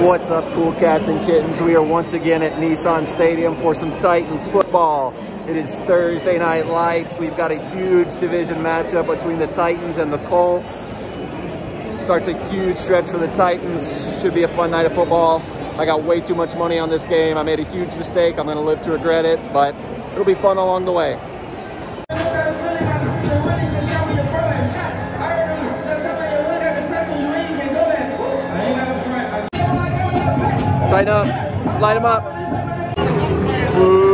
What's up, cool cats and kittens? We are once again at Nissan Stadium for some Titans football. It is Thursday night lights. We've got a huge division matchup between the Titans and the Colts. Starts a huge stretch for the Titans. Should be a fun night of football. I got way too much money on this game. I made a huge mistake. I'm going to live to regret it, but it'll be fun along the way. Titan Up. Light them up. Boo.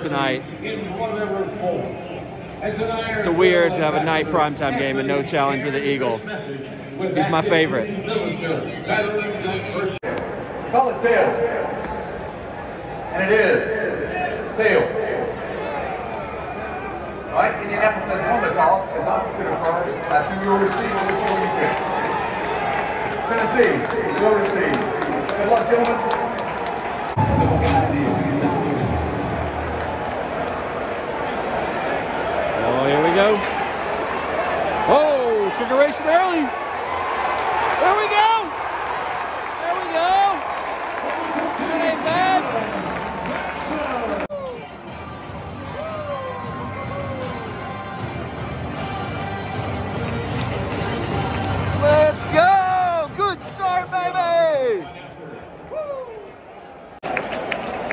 Tonight. It's a weird to have a night primetime game and no challenge Challenger the Eagle. He's my favorite. Call it tails. And it is. Tails. All right, Indianapolis has won the toss, as Officer could affirm. I assume you'll receive which one you pick. Tennessee will receive. Good luck, gentlemen. Oh, here we go. Oh, early. There we go. There we go. It ain't bad. Let's go. Good start, baby.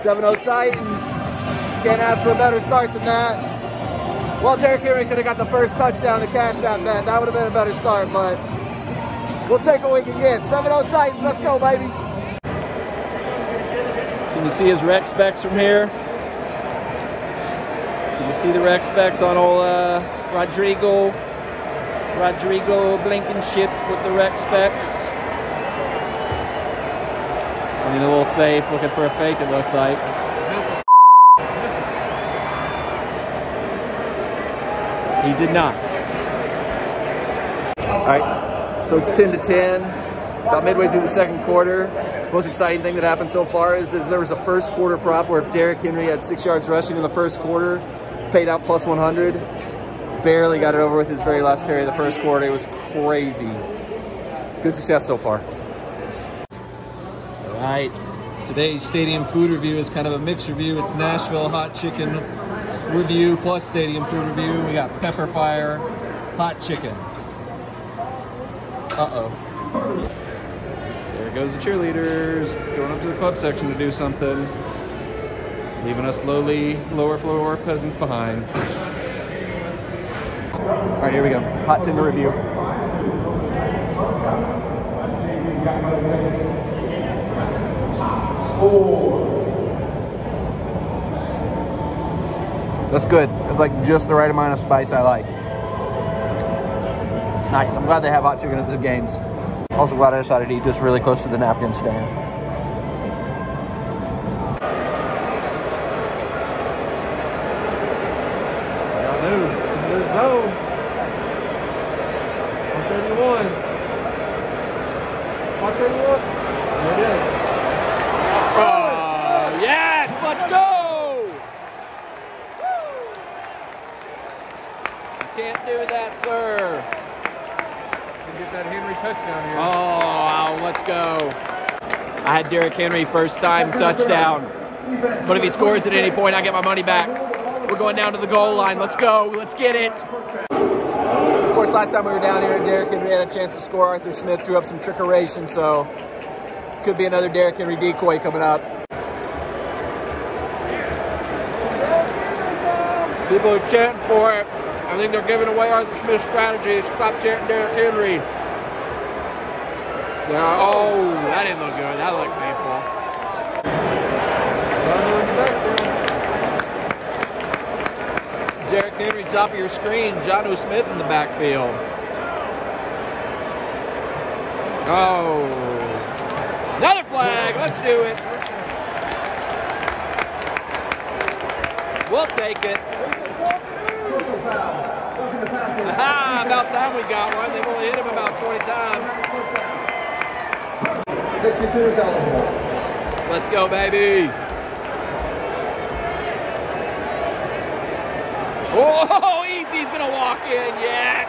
7-0 Titans. Can't ask for a better start than that. Well, Derrick Henry could have got the first touchdown to cash that bet. That would have been a better start, but we'll take what we can get. 7-0 Titans, let's go, baby. Can you see his rec specs from here? Can you see the rec specs on old uh, Rodrigo? Rodrigo Blankenship with the rec specs. I mean, a little safe, looking for a fake, it looks like. He did not. All right, so it's 10 to 10, about midway through the second quarter. Most exciting thing that happened so far is that there was a first quarter prop where if Derrick Henry had six yards rushing in the first quarter, paid out plus 100. Barely got it over with his very last carry of the first quarter. It was crazy. Good success so far. All right. Today's stadium food review is kind of a mixed review. It's Nashville hot chicken review plus stadium food review. We got Pepperfire, hot chicken. Uh-oh. There goes the cheerleaders going up to the club section to do something, leaving us lowly lower floor peasants behind. All right, here we go. Hot tender review. That's good. It's like just the right amount of spice I like. Nice. I'm glad they have hot chicken at the games. Also glad I decided to eat this really close to the napkin stand. Y'all knew. This is the zone. 131. 131. There it is. Oh, yes! Let's go! You can't do that, sir. Get that Henry touchdown here. Oh, wow, let's go. I had Derrick Henry first time touchdown. But if he scores at any point, I get my money back. We're going down to the goal line. Let's go. Let's get it. Of course, last time we were down here, Derrick Henry had a chance to score. Arthur Smith drew up some trickeration, so could be another Derrick Henry decoy coming up. People are chanting for it. I think they're giving away Arthur Smith's strategy. Stop chanting Derrick Henry. There are, oh, that didn't look good. That looked painful. Derrick Henry, top of your screen. Jonnu Smith in the backfield. Oh. Another flag. Let's do it. We'll take it. Ah, about time we got one. They've only hit him about 20 times. 62 is eligible. Let's go, baby. Oh, Easy's gonna walk in. Yes.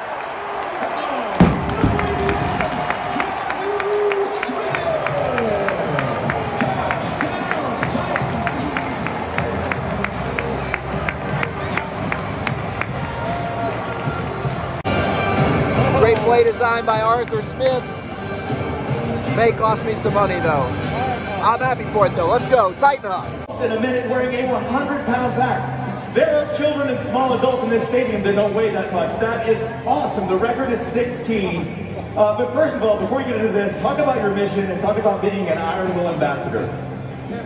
Great play design by Arthur Smith. May cost me some money though. I'm happy for it though. Let's go. Titan Up. in a minute wearing a 100 pound pack. There are children and small adults in this stadium that don't weigh that much. That is awesome. The record is 16. Uh, but first of all, before we get into this, talk about your mission and talk about being an Iron Will ambassador.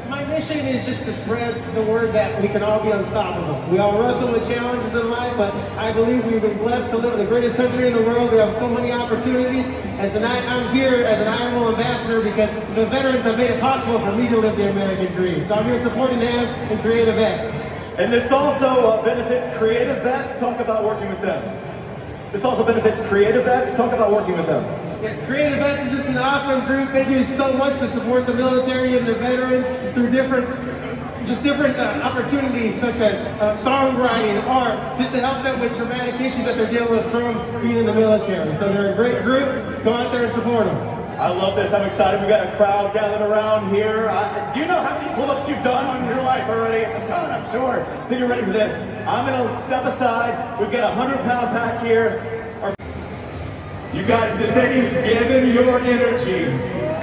My mission is just to spread the word that we can all be unstoppable. We all wrestle with challenges in life, but I believe we've been blessed to live in the greatest country in the world. We have so many opportunities, and tonight I'm here as an Will ambassador because the veterans have made it possible for me to live the American dream. So I'm here supporting them and Creative Ed. And this also uh, benefits creative vets. Talk about working with them. This also benefits creative vets. Talk about working with them. Yeah, Creative Vets is just an awesome group. They do so much to support the military and the veterans through different, just different uh, opportunities such as uh, songwriting, art, just to help them with traumatic issues that they're dealing with from being in the military. So they're a great group. Go out there and support them. I love this. I'm excited. We've got a crowd gathered around here. I, do you know how many pull-ups you've done in your life already? It's a ton, I'm sure. So you're ready for this. I'm going to step aside. We've got a 100-pound pack here. You guys in the stadium, give him your energy.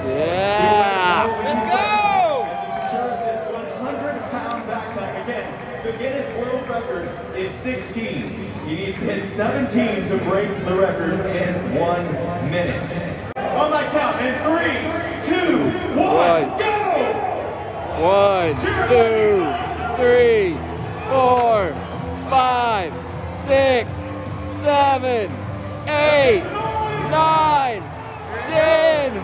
Yeah. Let's go! As he secures this 100 pound backpack. Again, the Guinness World Record is 16. He needs to hit 17 to break the record in one minute. On my count, in three, two, one, One. go! One, two, three, four, five, six, seven, eight, nine, ten,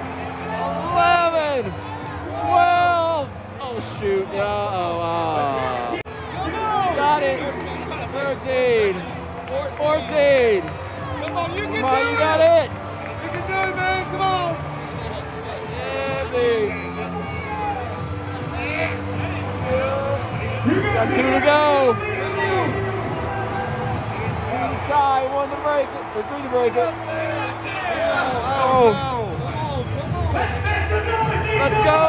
eleven, twelve. Oh shoot! No. Oh, oh. Got it. Thirteen. Fourteen. Come on, you can do you it. got it. Got two to go. Two to tie, one to break it, or three to break it. Oh, let's go!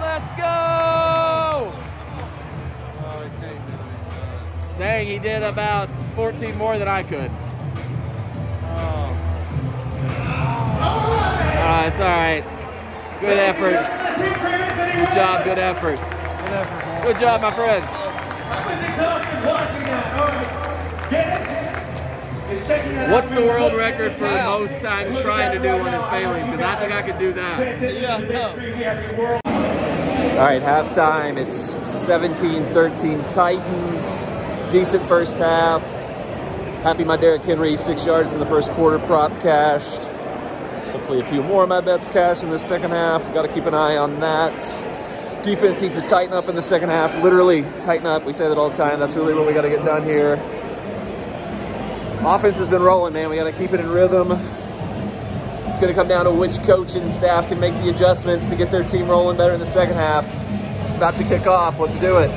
Let's go! Dang, he did about 14 more than I could. Uh, it's all right. Good effort. Good job. Good effort. Good job, my friend. What's the world record for most times trying to do one and failing? Because I think I could do that. All right, halftime. It's 17-13 Titans. Decent first half. Happy my Derrick Henry six yards in the first quarter prop cashed. Hopefully a few more of my bets cash in the second half. Got to keep an eye on that. Defense needs to tighten up in the second half. Literally tighten up. We say that all the time. That's really what we got to get done here. Offense has been rolling, man. We got to keep it in rhythm. It's going to come down to which coach and staff can make the adjustments to get their team rolling better in the second half. About to kick off. Let's do it.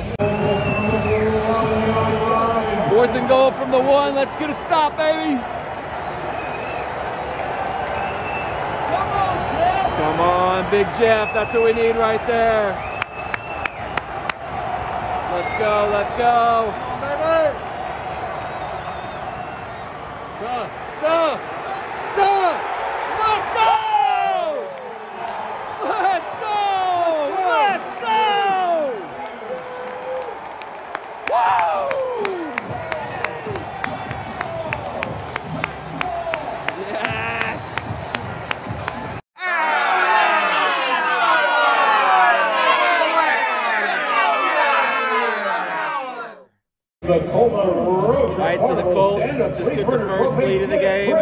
Fourth and goal from the one. Let's get a stop, baby. Come on, Big Jeff. That's what we need right there. Let's go. Let's go. Stop. Stop. Stop. Colts just took the first lead of the game.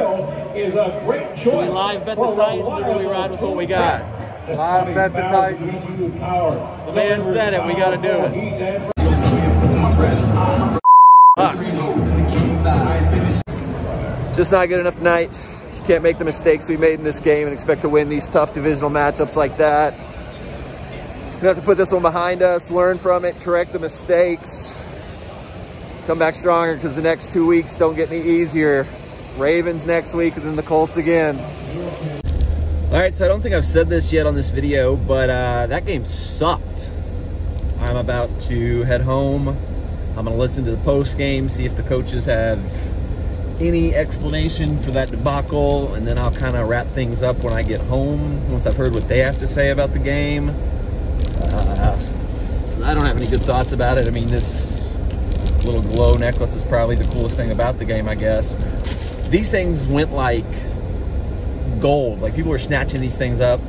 Is a great Do we live bet the Titans or do we ride with what we got? Live bet the Titans. The man said it, we got to do it. Bucks. Just not good enough tonight. You can't make the mistakes we made in this game and expect to win these tough divisional matchups like that. We have to put this one behind us, learn from it, correct the mistakes, come back stronger because the next two weeks don't get any easier. Ravens next week and then the Colts again. All right, so I don't think I've said this yet on this video, but uh, that game sucked. I'm about to head home. I'm gonna listen to the post game, see if the coaches have any explanation for that debacle, and then I'll kind of wrap things up when I get home, once I've heard what they have to say about the game. Uh, I don't have any good thoughts about it. I mean, this little glow necklace is probably the coolest thing about the game, I guess. These things went like gold. Like people were snatching these things up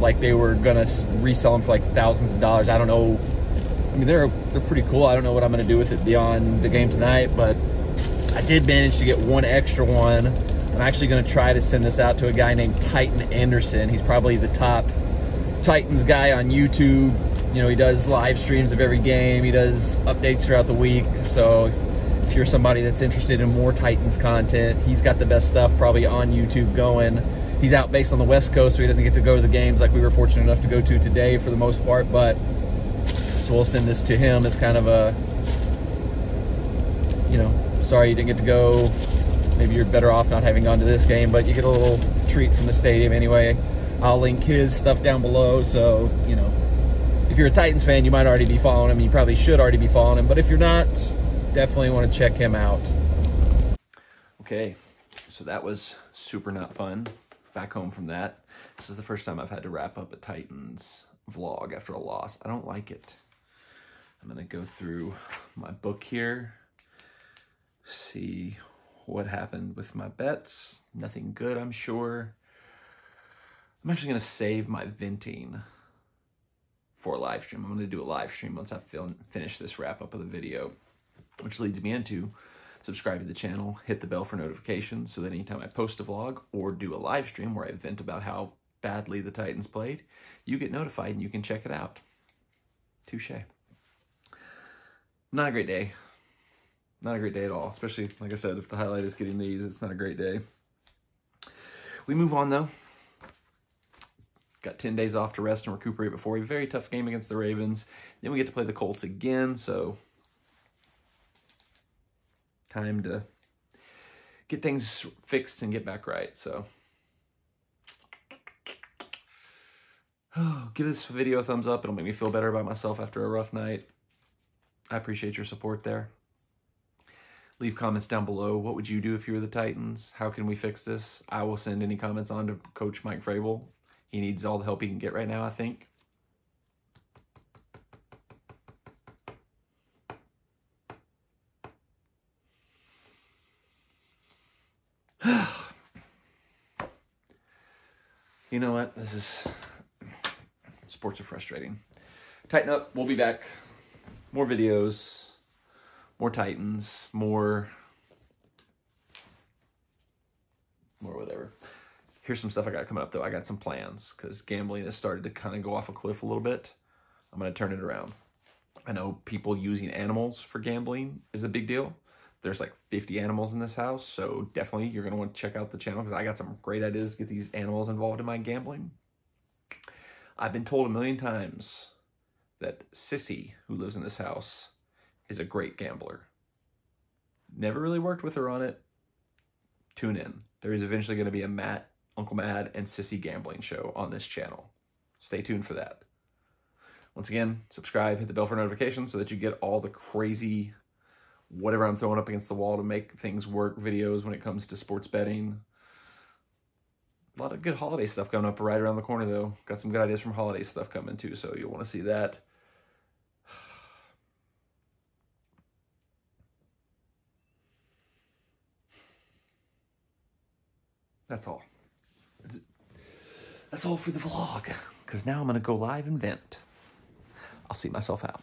like they were gonna resell them for like thousands of dollars. I don't know. I mean, they're they're pretty cool. I don't know what I'm gonna do with it beyond the game tonight, but I did manage to get one extra one. I'm actually gonna try to send this out to a guy named Titan Anderson. He's probably the top Titans guy on YouTube. You know, he does live streams of every game. He does updates throughout the week. So if you're somebody that's interested in more Titans content, he's got the best stuff probably on YouTube going. He's out based on the West Coast, so he doesn't get to go to the games like we were fortunate enough to go to today for the most part. But so we'll send this to him as kind of a, you know, sorry you didn't get to go. Maybe you're better off not having gone to this game, but you get a little treat from the stadium anyway. I'll link his stuff down below, so you know, if you're a Titans fan, you might already be following him. You probably should already be following him, but if you're not, definitely want to check him out. Okay, so that was super not fun. Back home from that. This is the first time I've had to wrap up a Titans vlog after a loss. I don't like it. I'm going to go through my book here, see what happened with my bets. Nothing good, I'm sure. I'm actually going to save my venting for a live stream. I'm going to do a live stream once I finish this wrap up of the video, which leads me into subscribe to the channel, hit the bell for notifications so that anytime I post a vlog or do a live stream where I vent about how badly the Titans played, you get notified and you can check it out. Touche. Not a great day. Not a great day at all, especially, like I said, if the highlight is getting these, it's not a great day. We move on, though. Got 10 days off to rest and recuperate before a very tough game against the Ravens. Then we get to play the Colts again, so time to get things fixed and get back right. So give this video a thumbs up. It'll make me feel better about myself after a rough night. I appreciate your support there. Leave comments down below. What would you do if you were the Titans? How can we fix this? I will send any comments on to Coach Mike Vrabel. He needs all the help he can get right now, I think. you know what? This is sports are frustrating. Titan Up. We'll be back. More videos, more Titans, more more whatever. Here's some stuff I got coming up though. I got some plans because gambling has started to kind of go off a cliff a little bit. I'm going to turn it around. I know people using animals for gambling is a big deal. There's like 50 animals in this house, so definitely you're going to want to check out the channel because I got some great ideas to get these animals involved in my gambling. I've been told a million times that Sissy, who lives in this house, is a great gambler. Never really worked with her on it. Tune in. There is eventually going to be a Matt Uncle Madd, and Sissy Gambling Show on this channel. Stay tuned for that. Once again, subscribe, hit the bell for notifications so that you get all the crazy whatever I'm throwing up against the wall to make things work videos when it comes to sports betting. A lot of good holiday stuff coming up right around the corner, though. Got some good ideas from holiday stuff coming, too, so you'll want to see that. That's all. That's all for the vlog, because now I'm going to go live and vent. I'll see myself out.